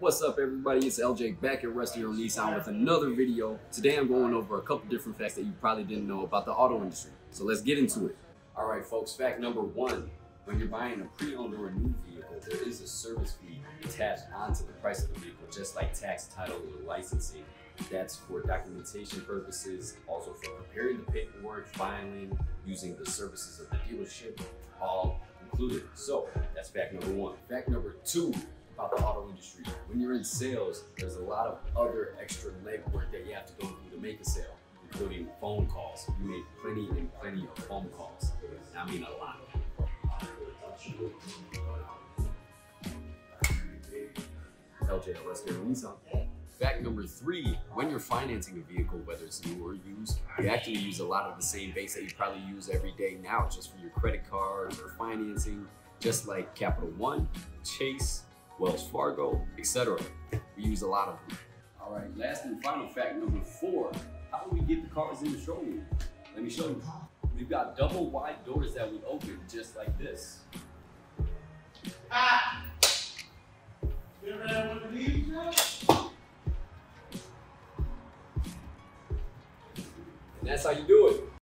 What's up everybody, it's LJ back at Russ Darrow Nissan with another video. Today I'm going over a couple different facts that you probably didn't know about the auto industry. So let's get into it. Alright folks, fact number one. When you're buying a pre-owned or a new vehicle, there is a service fee attached onto the price of the vehicle, just like tax, title, or licensing. That's for documentation purposes, also for preparing the paperwork, filing, using the services of the dealership, all included. So that's fact number one. Fact number two about the auto industry. When you're in sales, there's a lot of other extra legwork that you have to go through to make a sale, including phone calls. You make plenty and plenty of phone calls. I mean a lot. LJ, let's get Nissan. Fact number three, when you're financing a vehicle, whether it's new or used, you actually use a lot of the same banks that you probably use every day now just for your credit card or financing, just like Capital One, Chase, Wells Fargo, etc. We use a lot of them. All right, last and final fact number four, how do we get the cars in the showroom? Let me show you. We've got double wide doors that we open just like this. Ah! You ever had one of these? And that's how you do it.